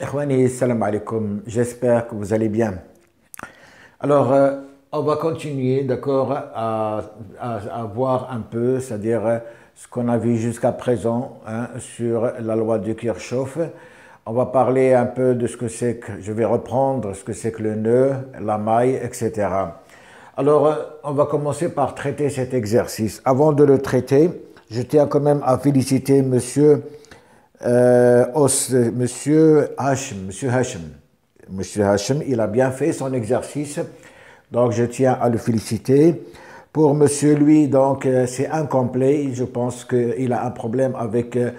Salam. J'espère que vous allez bien. Alors, euh, on va continuer, d'accord, à, à, voir un peu, c'est-à-dire euh, ce qu'on a vu jusqu'à présent hein, sur la loi de Kirchhoff. On va parler un peu de ce que c'est que, je vais reprendre ce que c'est que le nœud, la maille, etc. Alors, euh, on va commencer par traiter cet exercice. Avant de le traiter, je tiens quand même à féliciter monsieur euh, Monsieur Hachem, Monsieur Hachem. Monsieur Hachem, il a bien fait son exercice, donc je tiens à le féliciter. Pour Monsieur lui, donc euh, c'est incomplet. Je pense qu'il a un problème avec euh,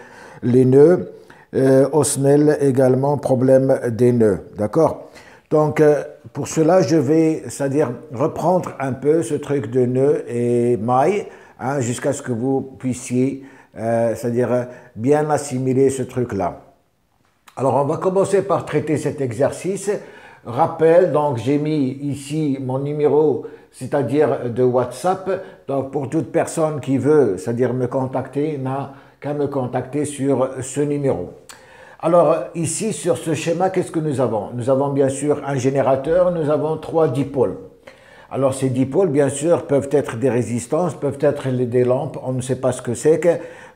les nœuds. Euh, Osnel également problème des nœuds, d'accord? Donc pour cela, je vais, c'est-à-dire reprendre un peu ce truc de nœuds et mailles hein, jusqu'à ce que vous puissiez euh, c'est-à-dire euh, bien assimiler ce truc-là. Alors on va commencer par traiter cet exercice. Rappel, donc j'ai mis ici mon numéro, c'est-à-dire de WhatsApp. Donc pour toute personne qui veut, c'est-à-dire me contacter, n'a qu'à me contacter sur ce numéro. Alors ici sur ce schéma, qu'est-ce que nous avons? Nous avons bien sûr un générateur, nous avons trois dipôles. Alors ces dipôles, bien sûr, peuvent être des résistances, peuvent être des lampes, on ne sait pas ce que c'est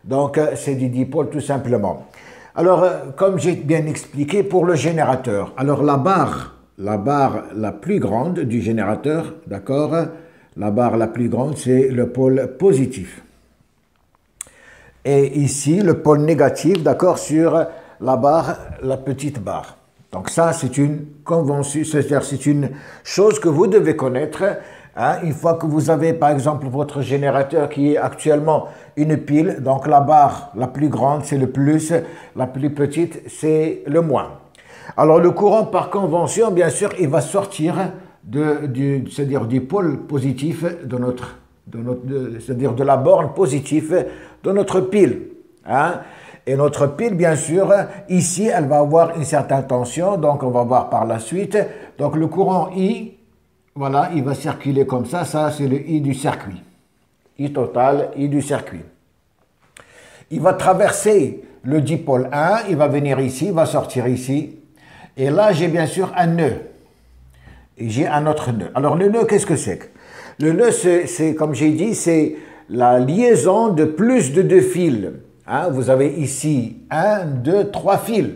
donc euh, c'est des dipôles tout simplement. Alors, euh, comme j'ai bien expliqué pour le générateur, alors la barre, la barre la plus grande du générateur, d'accord, la barre la plus grande, c'est le pôle positif. Et ici, le pôle négatif, d'accord, sur la barre, la petite barre. Donc ça, c'est une convention, c'est-à-dire c'est une chose que vous devez connaître. Hein, une fois que vous avez, par exemple, votre générateur qui est actuellement une pile, donc la barre la plus grande, c'est le plus, la plus petite, c'est le moins. Alors le courant par convention, bien sûr, il va sortir de, du, c'est-à-dire du pôle positif de notre, de notre c'est-à-dire de la borne positive de notre pile. Hein. Et notre pile, bien sûr, ici, elle va avoir une certaine tension, donc on va voir par la suite. Donc le courant I, voilà, il va circuler comme ça, ça c'est le I du circuit. I total, I du circuit. Il va traverser le dipôle 1, il va venir ici, il va sortir ici. Et là, j'ai bien sûr un nœud. Et j'ai un autre nœud. Alors le nœud, qu'est-ce que c'est Le nœud, c'est, comme j'ai dit, c'est la liaison de plus de deux fils. Hein, vous avez ici un, deux, trois fils.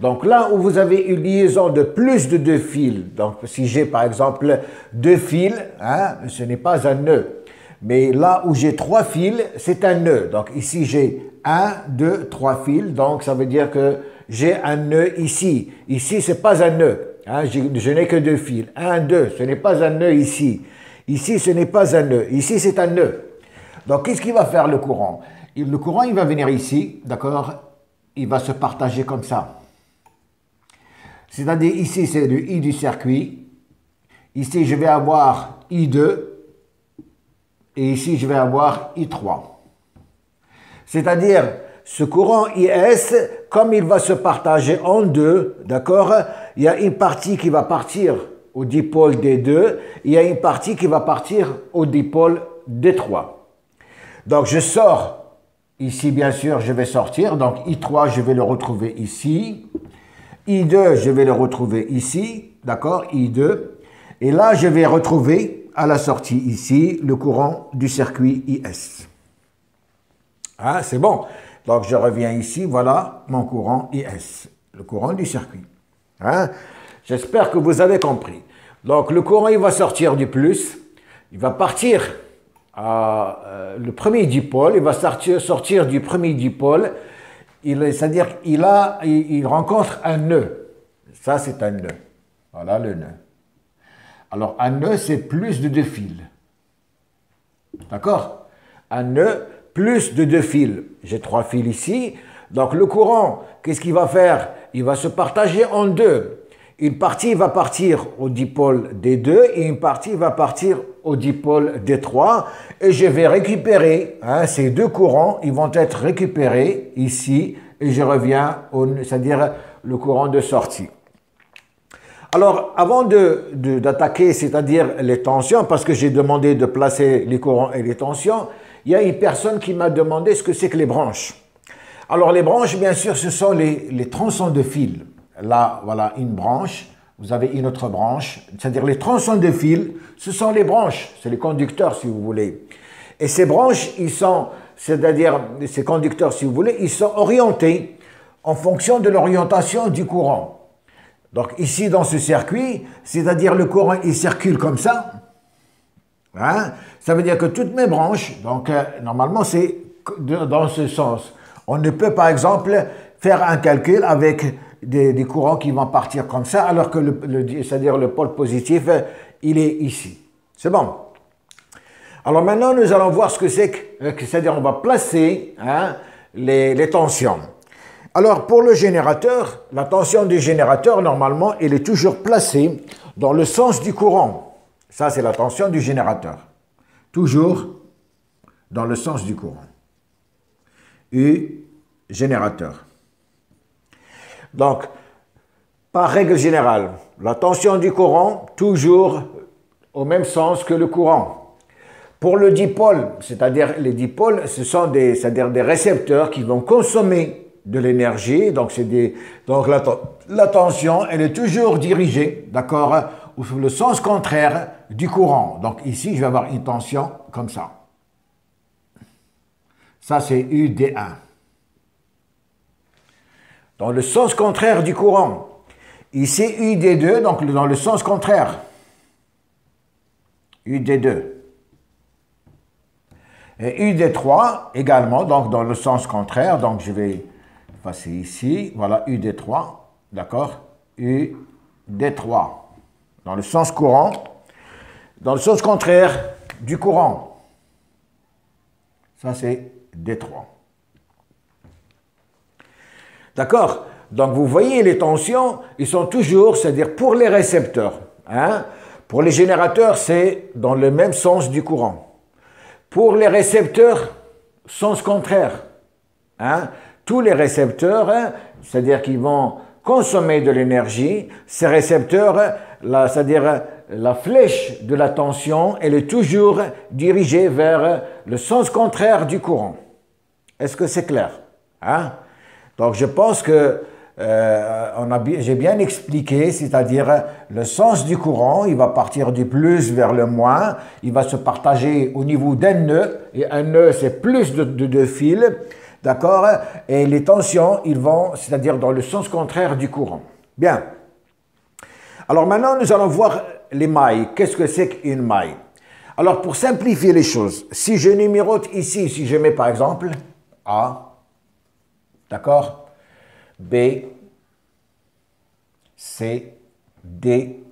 Donc là où vous avez une liaison de plus de deux fils, donc si j'ai par exemple deux fils, hein, ce n'est pas un nœud. Mais là où j'ai trois fils, c'est un nœud. Donc ici j'ai un, deux, trois fils, donc ça veut dire que j'ai un nœud ici. Ici, c'est pas un nœud. Hein, je n'ai que deux fils. Un, deux, ce n'est pas un nœud ici. Ici, ce n'est pas un nœud. Ici, c'est un nœud. Donc, qu'est-ce qu'il va faire le courant? Le courant, il va venir ici, d'accord? Il va se partager comme ça. C'est-à-dire ici, c'est le I du circuit. Ici, je vais avoir I2. Et ici, je vais avoir I3. C'est-à-dire, ce courant IS, comme il va se partager en deux, d'accord? Il y a une partie qui va partir au dipôle D2, il y a une partie qui va partir au dipôle D3. Donc je sors Ici, bien sûr, je vais sortir. Donc, I3, je vais le retrouver ici. I2, je vais le retrouver ici. D'accord? I2. Et là, je vais retrouver à la sortie ici le courant du circuit IS. Ah, c'est bon. Donc, je reviens ici. Voilà mon courant IS. Le courant du circuit. Hein? J'espère que vous avez compris. Donc, le courant, il va sortir du plus. Il va partir euh, le premier dipôle, il va sortir, du premier dipôle, c'est-à-dire qu'il a, il, rencontre un nœud. Ça, c'est un nœud. Voilà le nœud. Alors, un nœud, c'est plus de deux fils. D'accord? Un nœud, plus de deux fils. J'ai trois fils ici. Donc, le courant, qu'est-ce qu'il va faire? Il va se partager en deux. Une partie va partir au dipôle D2 et une partie va partir au dipôle D3 et je vais récupérer hein, ces deux courants, ils vont être récupérés ici et je reviens, c'est-à-dire le courant de sortie. Alors, avant d'attaquer, de, c'est-à-dire les tensions, parce que j'ai demandé de placer les courants et les tensions, il y a une personne qui m'a demandé ce que c'est que les branches. Alors, les branches, bien sûr, ce sont les, les tronçons de fil. Là, voilà, une branche, vous avez une autre branche, c'est-à-dire les tronçons de fil, ce sont les branches, c'est les conducteurs si vous voulez. Et ces branches, ils sont, c'est-à-dire ces conducteurs si vous voulez, ils sont orientés en fonction de l'orientation du courant. Donc ici dans ce circuit, c'est-à-dire le courant il circule comme ça, hein, ça veut dire que toutes mes branches, donc euh, normalement c'est dans ce sens. On ne peut par exemple faire un calcul avec des, courants qui vont partir comme ça, alors que le, c'est-à-dire le pôle positif, il est ici. C'est bon. Alors maintenant, nous allons voir ce que c'est que, c'est-à-dire on va placer hein, les, les, tensions. Alors pour le générateur, la tension du générateur, normalement, elle est toujours placée dans le sens du courant. Ça, c'est la tension du générateur. Toujours dans le sens du courant. U générateur. Donc, par règle générale, la tension du courant, toujours au même sens que le courant. Pour le dipôle, c'est-à-dire les dipôles, ce sont des, des récepteurs qui vont consommer de l'énergie. Donc, des, donc la, la, tension, elle est toujours dirigée, d'accord, ou le sens contraire du courant. Donc ici, je vais avoir une tension comme ça. Ça, c'est UD1 dans le sens contraire du courant. Ici, UD2, donc dans le sens contraire. UD2. Et UD3 également, donc dans le sens contraire. Donc je vais passer ici. Voilà, UD3. D'accord? UD3. Dans le sens courant. Dans le sens contraire du courant. Ça, c'est D3. D'accord? Donc vous voyez, les tensions, ils sont toujours, c'est-à-dire pour les récepteurs. Hein? Pour les générateurs, c'est dans le même sens du courant. Pour les récepteurs, sens contraire. Hein? Tous les récepteurs, hein, c'est-à-dire qu'ils vont consommer de l'énergie, ces récepteurs, c'est-à-dire la flèche de la tension, elle est toujours dirigée vers le sens contraire du courant. Est-ce que c'est clair donc je pense que euh, j'ai bien expliqué, c'est-à-dire le sens du courant, il va partir du plus vers le moins, il va se partager au niveau d'un nœud, et un nœud c'est plus de, de, fils, d'accord Et les tensions, ils vont, c'est-à-dire dans le sens contraire du courant. Bien. Alors maintenant, nous allons voir les mailles. Qu'est-ce que c'est qu'une maille? Alors pour simplifier les choses, si je numérote ici, si je mets par exemple A, D'accord? B, C, D,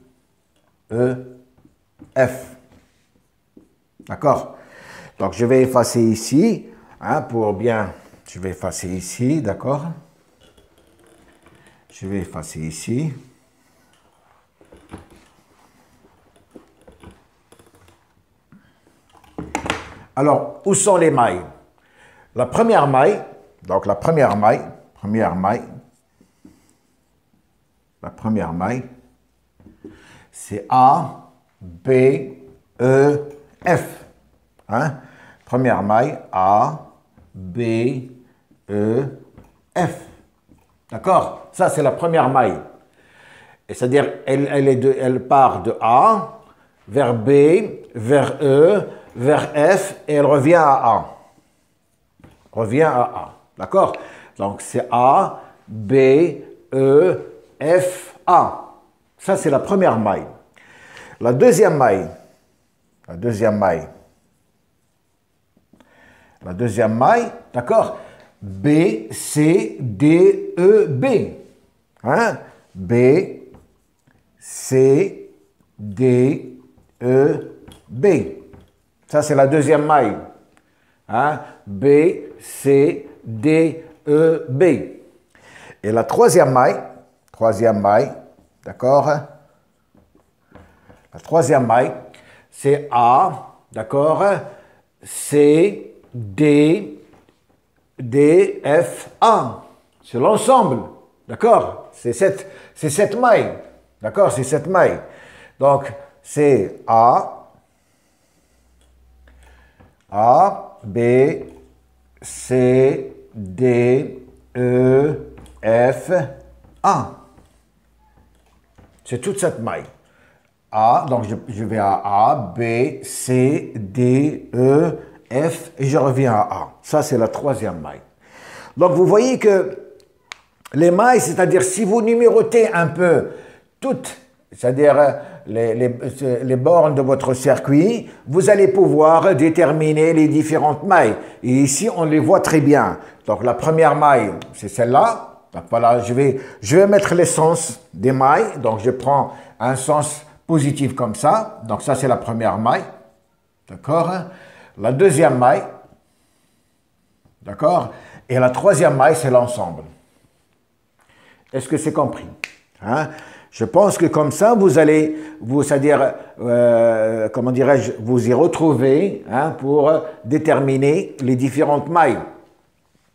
E, F. D'accord? Donc je vais effacer ici, hein, pour bien, je vais effacer ici, d'accord? Je vais effacer ici. Alors, où sont les mailles? La première maille, donc la première maille, première maille, la première maille, c'est A, B, E, F. Hein? Première maille, A, B, E, F. D'accord? Ça, c'est la première maille. C'est-à-dire, elle, part de A vers B, vers E, vers F, et elle revient à A. Revient à A. D'accord? Donc c'est A, B, E, F, A. Ça, c'est la première maille. La deuxième maille, la deuxième maille, la deuxième maille, d'accord? B, C, D, E, B. Hein? B, C, D, E, B. Ça, c'est la deuxième maille. Hein? B, C, D, E, B. Et la troisième maille, troisième maille, d'accord La troisième maille, c'est A, d'accord C, D, D, F, A. C'est l'ensemble, d'accord? C'est cette, cette maille, d'accord? C'est cette maille. Donc, c'est A, A, B, C, D, E, F, A. C'est toute cette maille. A, donc je, vais à A, B, C, D, E, F, et je reviens à A. Ça, c'est la troisième maille. Donc, vous voyez que les mailles, c'est-à-dire si vous numérotez un peu toutes, c'est-à-dire euh, les, les, bornes de votre circuit, vous allez pouvoir déterminer les différentes mailles. Et ici, on les voit très bien. Donc, la première maille, c'est celle-là. Voilà, je vais, je vais mettre l'essence des mailles. Donc, je prends un sens positif comme ça. Donc, ça, c'est la première maille. D'accord La deuxième maille. D'accord Et la troisième maille, c'est l'ensemble. Est-ce que c'est compris hein? Je pense que comme ça, vous allez, vous, c'est-à-dire, euh, comment dirais-je, vous y retrouver hein, pour déterminer les différentes mailles.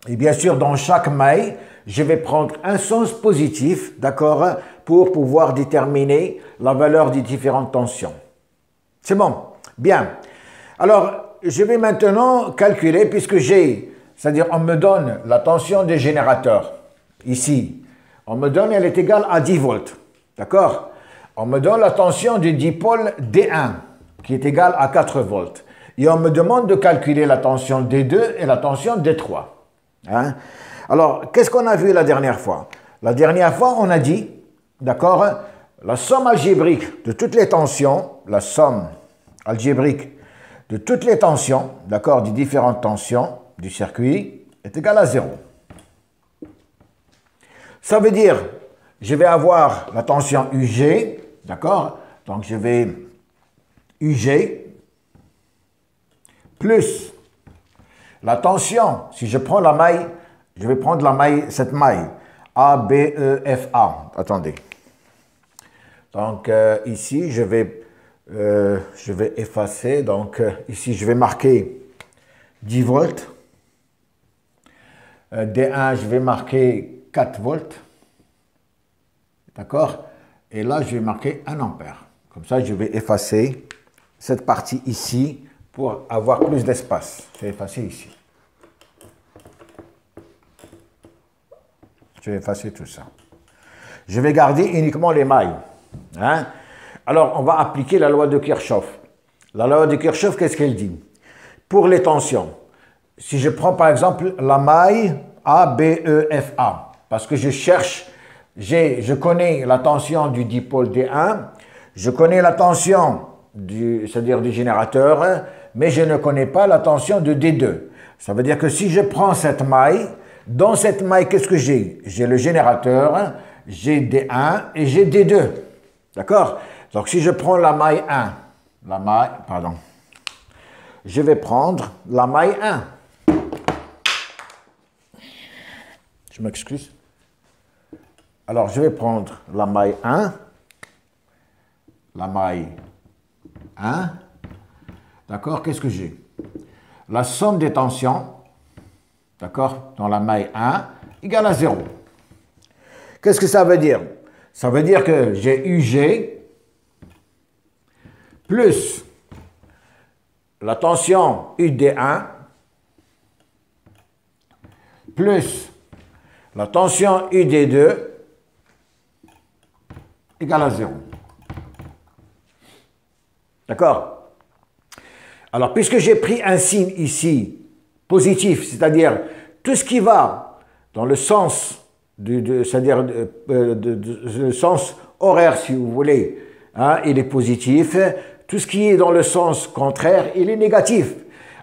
Et bien sûr, dans chaque maille, je vais prendre un sens positif, d'accord, pour pouvoir déterminer la valeur des différentes tensions. C'est bon Bien. Alors, je vais maintenant calculer, puisque j'ai, c'est-à-dire on me donne la tension des générateurs, ici, on me donne, elle est égale à 10 volts. D'accord? On me donne la tension du dipôle D1, qui est égale à 4 volts. Et on me demande de calculer la tension D2 et la tension D3. Hein? Alors, qu'est-ce qu'on a vu la dernière fois? La dernière fois, on a dit, d'accord, la somme algébrique de toutes les tensions, la somme algébrique de toutes les tensions, d'accord, des différentes tensions du circuit, est égale à 0. Ça veut dire, je vais avoir la tension UG, d'accord? Donc je vais UG plus la tension, si je prends la maille, je vais prendre la maille, cette maille, A, B, E, F, A. Attendez. Donc euh, ici, je vais, euh, je vais effacer. Donc euh, ici, je vais marquer 10 volts. D1, je vais marquer 4 volts. D'accord? Et là, je vais marquer 1 ampère. Comme ça, je vais effacer cette partie ici pour avoir plus d'espace. Je vais effacer ici. Je vais effacer tout ça. Je vais garder uniquement les mailles. Hein? Alors, on va appliquer la loi de Kirchhoff. La loi de Kirchhoff, qu'est-ce qu'elle dit? Pour les tensions, si je prends par exemple la maille A, B, E, F, A, parce que je cherche, je connais la tension du dipôle D1, je connais la tension du, c'est-à-dire du générateur, mais je ne connais pas la tension de D2. Ça veut dire que si je prends cette maille, dans cette maille, qu'est-ce que j'ai? J'ai le générateur, j'ai D1 et j'ai D2. D'accord? Donc si je prends la maille 1, la maille, pardon, je vais prendre la maille 1. Je m'excuse. Alors, je vais prendre la maille 1, la maille 1, d'accord Qu'est-ce que j'ai? La somme des tensions, d'accord, dans la maille 1, égale à 0. Qu'est-ce que ça veut dire? Ça veut dire que j'ai UG plus la tension UD1 plus la tension UD2 égale à 0. D'accord? Alors, puisque j'ai pris un signe ici positif, c'est-à-dire tout ce qui va dans le sens, c'est-à-dire euh, le sens horaire, si vous voulez, hein, il est positif. Tout ce qui est dans le sens contraire, il est négatif.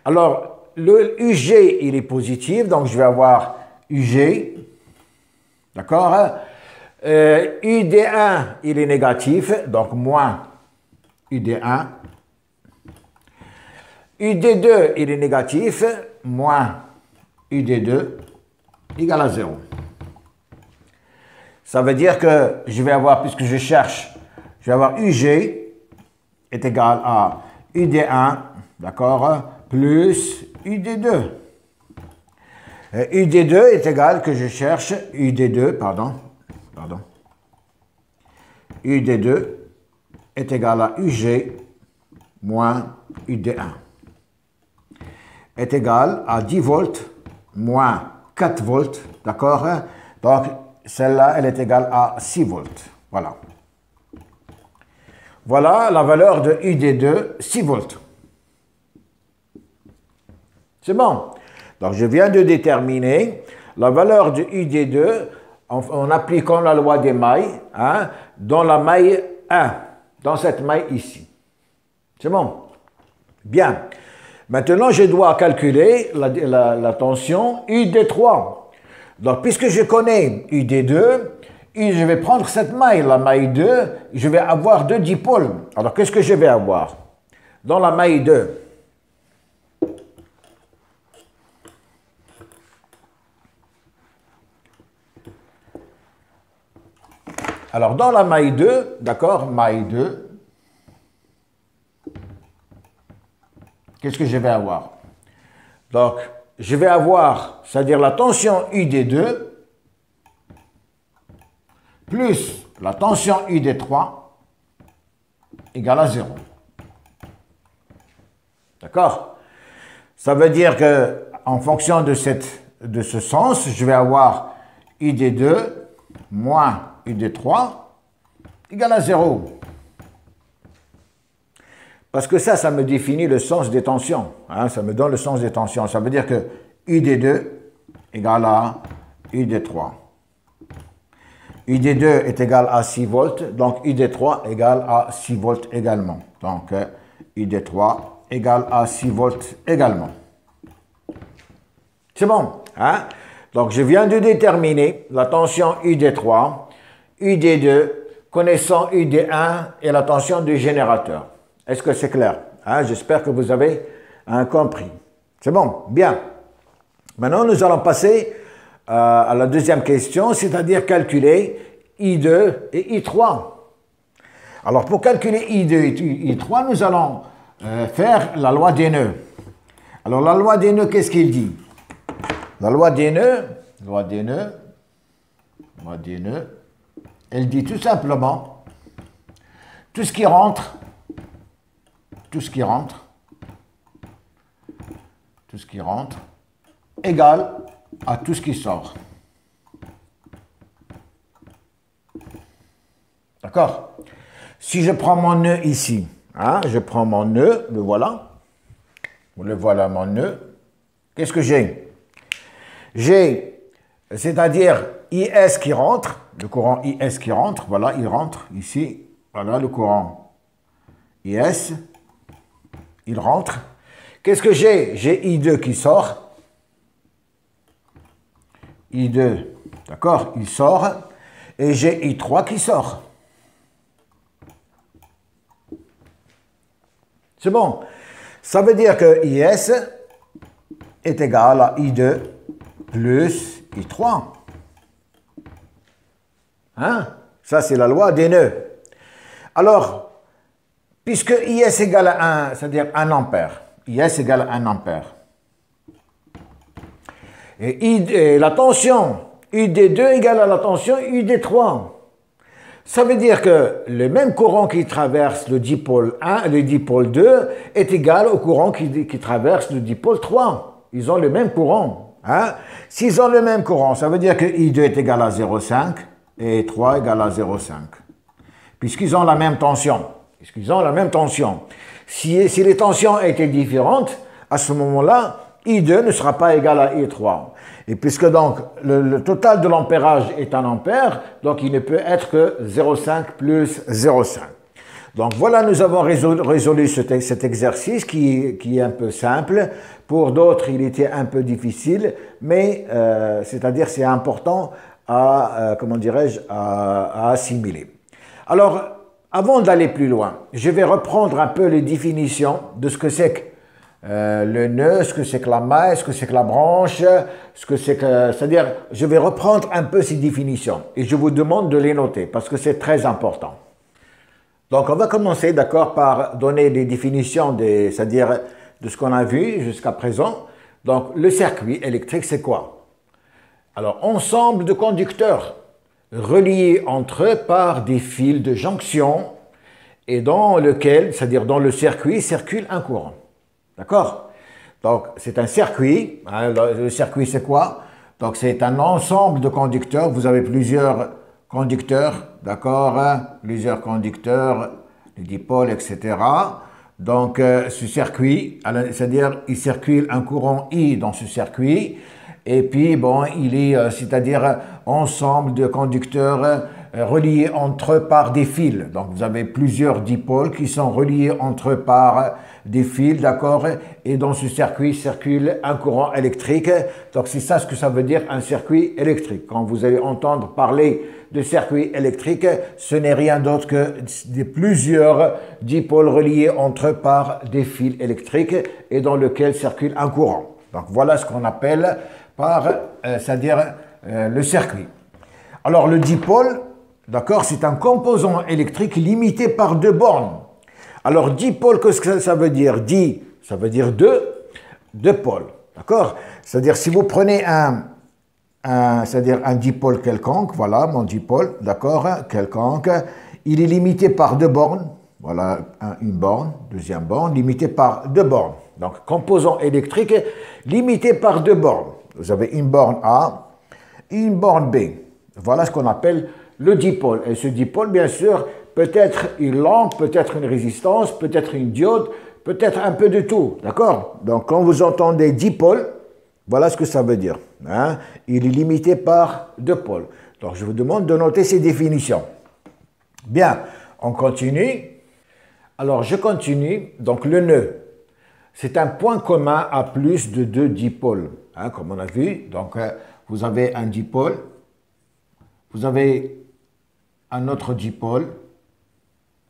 Alors, le UG, il est positif, donc je vais avoir UG, d'accord? Euh, UD1, il est négatif, donc moins UD1. UD2, il est négatif, moins UD2, égale à 0. Ça veut dire que je vais avoir, puisque je cherche, je vais avoir UG est égal à UD1, d'accord, plus UD2. UD2 est égal que je cherche, UD2, pardon, pardon, UD2 est égal à UG moins UD1 est égal à 10 volts moins 4 volts, d'accord? Donc, celle-là, elle est égale à 6 volts. Voilà. Voilà la valeur de ID2, 6 volts. C'est bon. Donc je viens de déterminer la valeur de ID2 en, appliquant la loi des mailles hein, dans la maille 1, dans cette maille ici. C'est bon? Bien. Maintenant, je dois calculer la, tension ID3. Donc, puisque je connais ID2, je vais prendre cette maille, la maille 2, je vais avoir deux dipôles. Alors, qu'est-ce que je vais avoir? Dans la maille 2, Alors, dans la maille 2, d'accord, maille 2, qu'est-ce que je vais avoir? Donc, je vais avoir, c'est-à-dire la tension UD2 plus la tension UD3 égale à 0. D'accord? Ça veut dire que en fonction de, ce sens, je vais avoir UD2 moins UD3 égale à 0. Parce que ça, ça me définit le sens des tensions. Hein, ça me donne le sens des tensions. Ça veut dire que UD2 égale à UD3. UD2 est égal à 6 volts, donc UD3 égale à 6 volts également. Donc UD3 égale à 6 volts également. C'est bon. Hein? Donc je viens de déterminer la tension UD3 UD2, connaissant UD1 et la tension du générateur. Est-ce que c'est clair? Hein? J'espère que vous avez compris. C'est bon, bien. Maintenant, nous allons passer euh, à la deuxième question, c'est-à-dire calculer I2 et I3. Alors, pour calculer I2 et I3, nous allons euh, faire la loi des nœuds. Alors, la loi des nœuds, qu'est-ce qu'il dit? La loi des nœuds, loi des nœuds, loi des nœuds, elle dit tout simplement, tout ce qui rentre, tout ce qui rentre, tout ce qui rentre, égale à tout ce qui sort. D'accord? Si je prends mon nœud ici, hein, je prends mon nœud, le voilà, le voilà mon nœud, qu'est-ce que j'ai? J'ai, c'est-à-dire IS qui rentre, le courant IS qui rentre, voilà, il rentre ici, voilà le courant IS, il rentre. Qu'est-ce que j'ai? J'ai I2 qui sort. I2, d'accord, il sort. Et j'ai I3 qui sort. C'est bon. Ça veut dire que IS est égal à I2 plus I3. Hein? Ça, c'est la loi des nœuds. Alors, puisque IS égale à 1, c'est-à-dire 1 ampère, IS égale à 1 ampère, et, la tension UD2 égale à la tension UD3. Ça veut dire que le même courant qui traverse le dipôle 1 le dipôle 2 est égal au courant qui, qui traverse le dipôle 3. Ils ont le même courant. Hein? S'ils ont le même courant, ça veut dire que I2 est égal à 0,5 et 3 égale à 0,5. Puisqu'ils ont la même tension. Puisqu'ils ont la même tension. Si, les tensions étaient différentes, à ce moment-là, I2 ne sera pas égal à I3. Et puisque donc le, total de l'ampérage est un ampère, donc il ne peut être que 0,5 plus 0,5. Donc voilà, nous avons résolu, cet, exercice qui, qui, est un peu simple. Pour d'autres, il était un peu difficile, mais euh, c'est-à-dire c'est important à, euh, comment dirais-je, à, assimiler. Alors, avant d'aller plus loin, je vais reprendre un peu les définitions de ce que c'est que euh, le nœud, ce que c'est que la maille, ce que c'est que la branche, ce que c'est que... C'est-à-dire, je vais reprendre un peu ces définitions et je vous demande de les noter parce que c'est très important. Donc, on va commencer, d'accord, par donner des définitions, c'est-à-dire de ce qu'on a vu jusqu'à présent. Donc, le circuit électrique, c'est quoi? Alors, ensemble de conducteurs reliés entre eux par des fils de jonction et dans lequel, c'est-à-dire dans le circuit, circule un courant. D'accord? Donc, c'est un circuit. Hein, le circuit, c'est quoi? Donc, c'est un ensemble de conducteurs. Vous avez plusieurs conducteurs, d'accord hein, Plusieurs conducteurs les dipôles, etc. Donc, euh, ce circuit, c'est-à-dire, il circule un courant I dans ce circuit, et puis, bon, il est, euh, c'est-à-dire, ensemble de conducteurs euh, reliés entre eux par des fils. Donc, vous avez plusieurs dipôles qui sont reliés entre eux par des fils, d'accord? Et dans ce circuit circule un courant électrique. Donc, c'est ça ce que ça veut dire un circuit électrique. Quand vous allez entendre parler de circuit électrique, ce n'est rien d'autre que des plusieurs dipôles reliés entre eux par des fils électriques et dans lequel circule un courant. Donc voilà ce qu'on appelle par, euh, c'est-à-dire euh, le circuit. Alors le dipôle, d'accord, c'est un composant électrique limité par deux bornes. Alors dipôle, qu'est-ce que ça veut dire? Di, ça veut dire deux, deux pôles, d'accord? C'est-à-dire si vous prenez un, c'est-à-dire un dipôle quelconque, voilà mon dipôle, d'accord, quelconque, il est limité par deux bornes, voilà une borne, deuxième borne, limité par deux bornes. Donc composant électrique limité par deux bornes. Vous avez une borne A, une borne B. Voilà ce qu'on appelle le dipôle. Et ce dipôle, bien sûr, peut être une lampe, peut être une résistance, peut être une diode, peut être un peu de tout. D'accord? Donc quand vous entendez dipôle, voilà ce que ça veut dire. Hein? Il est limité par deux pôles. Donc je vous demande de noter ces définitions. Bien, on continue. Alors je continue. Donc le nœud, c'est un point commun à plus de deux dipôles, hein, comme on a vu. Donc euh, vous avez un dipôle, vous avez un autre dipôle,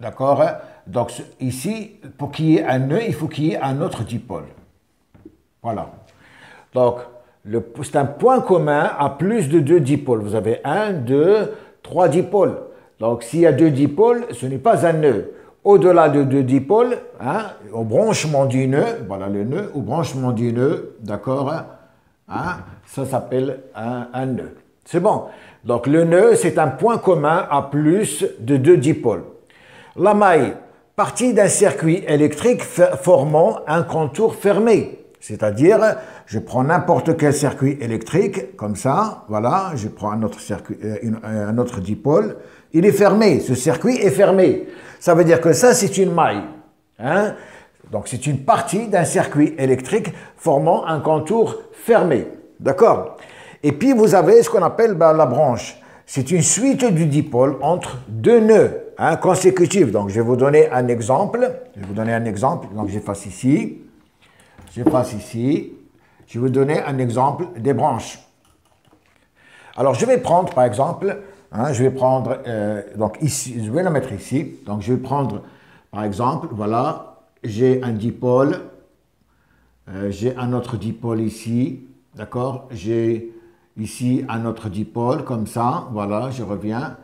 d'accord Donc ici, pour qu'il y ait un nœud, il faut qu'il y ait un autre dipôle. Voilà. Donc, c'est un point commun à plus de deux dipôles. Vous avez un, deux, trois dipôles. Donc, s'il y a deux dipôles, ce n'est pas un nœud. Au-delà de deux dipôles, hein, au branchement du nœud, voilà le nœud, au branchement du nœud, d'accord, hein, ça s'appelle un, un nœud. C'est bon. Donc, le nœud, c'est un point commun à plus de deux dipôles. La maille, partie d'un circuit électrique formant un contour fermé. C'est-à-dire, je prends n'importe quel circuit électrique, comme ça, voilà, je prends un autre, circuit, euh, euh, un autre dipôle, il est fermé, ce circuit est fermé. Ça veut dire que ça, c'est une maille. Hein? Donc, c'est une partie d'un circuit électrique formant un contour fermé. D'accord? Et puis, vous avez ce qu'on appelle ben, la branche. C'est une suite du dipôle entre deux nœuds hein, consécutifs. Donc, je vais vous donner un exemple. Je vais vous donner un exemple. Donc, j'efface ici. J'efface ici. Je vais vous donner un exemple des branches. Alors, je vais prendre, par exemple, hein, je vais prendre, euh, donc ici, je vais la mettre ici. Donc, je vais prendre, par exemple, voilà, j'ai un dipôle, euh, j'ai un autre dipôle ici, d'accord? J'ai ici un autre dipôle, comme ça, voilà, je reviens,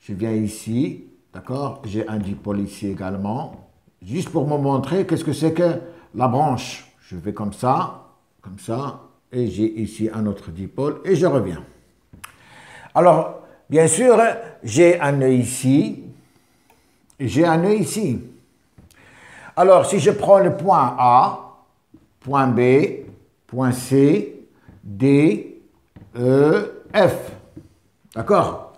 je viens ici, d'accord? J'ai un dipôle ici également, juste pour me montrer qu'est-ce que c'est que la branche. Je vais comme ça, comme ça, et j'ai ici un autre dipôle, et je reviens. Alors, bien sûr, j'ai un nœud ici, j'ai un nœud ici. Alors, si je prends le point A, point B, point C, D, E, F, d'accord?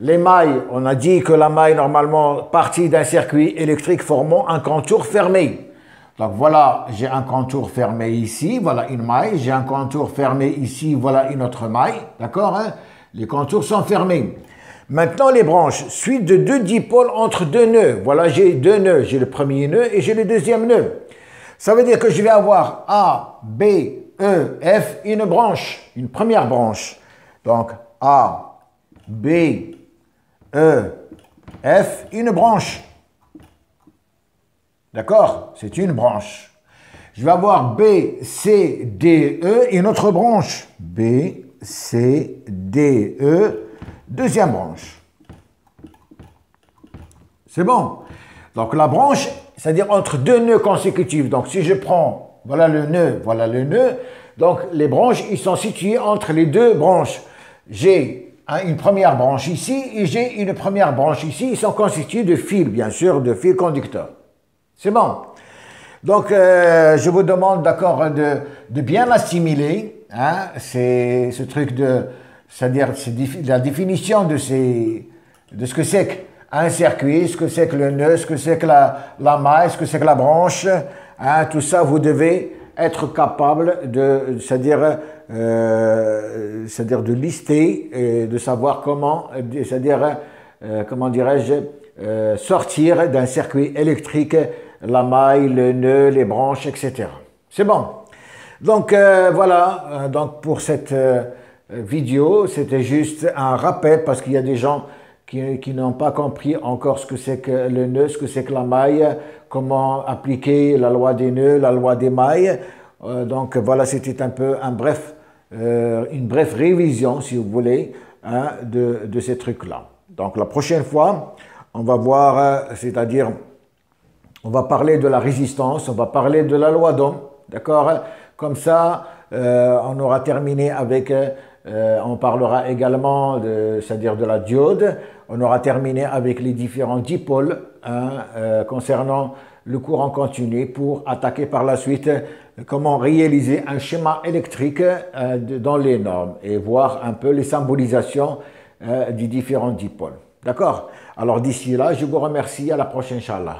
Les mailles, on a dit que la maille, normalement, partie d'un circuit électrique formant un contour fermé. Donc voilà, j'ai un contour fermé ici, voilà une maille, j'ai un contour fermé ici, voilà une autre maille, d'accord hein? Les contours sont fermés. Maintenant les branches, suite de deux dipôles entre deux nœuds. Voilà, j'ai deux nœuds, j'ai le premier nœud et j'ai le deuxième nœud. Ça veut dire que je vais avoir A, B, E, F, une branche, une première branche. Donc A, B, E, F, une branche. D'accord? C'est une branche. Je vais avoir B, C, D, E une autre branche. B, C, D, E, deuxième branche. C'est bon. Donc la branche, c'est-à-dire entre deux nœuds consécutifs. Donc si je prends, voilà le nœud, voilà le nœud. Donc les branches, ils sont situées entre les deux branches. J'ai une première branche ici et j'ai une première branche ici. Ils sont constitués de fils, bien sûr, de fils conducteurs. C'est bon. Donc, euh, je vous demande, d'accord, de, bien l'assimiler. Hein, ce truc de, c'est-à-dire la définition de, ces, de ce que c'est un circuit, ce que c'est que le nœud, ce que c'est que la, la maille, ce que c'est que la branche. Hein, tout ça, vous devez être capable de, c'est-à-dire, euh, c'est-à-dire de lister et de savoir comment, c'est-à-dire, euh, comment dirais-je, euh, sortir d'un circuit électrique la maille, le nœud, les branches, etc. C'est bon. Donc voilà, donc pour cette vidéo, c'était juste un rappel parce qu'il y a des gens qui, qui n'ont pas compris encore ce que c'est que le nœud, ce que c'est que la maille, comment appliquer la loi des nœuds, la loi des mailles. Euh, donc voilà, c'était un peu un bref, euh, une brève révision, si vous voulez, hein, de, de, ces trucs-là. Donc la prochaine fois, on va voir, euh, c'est-à-dire, on va parler de la résistance, on va parler de la loi d'Ohm, d'accord? Comme ça, on aura terminé avec euh, on parlera également, c'est-à-dire de la diode. On aura terminé avec les différents dipôles hein, euh, concernant le courant continu pour attaquer par la suite euh, comment réaliser un schéma électrique dans les normes et voir un peu les symbolisations des différents dipôles. D'accord? Alors d'ici là, je vous remercie. À la prochaine, Inch'Allah.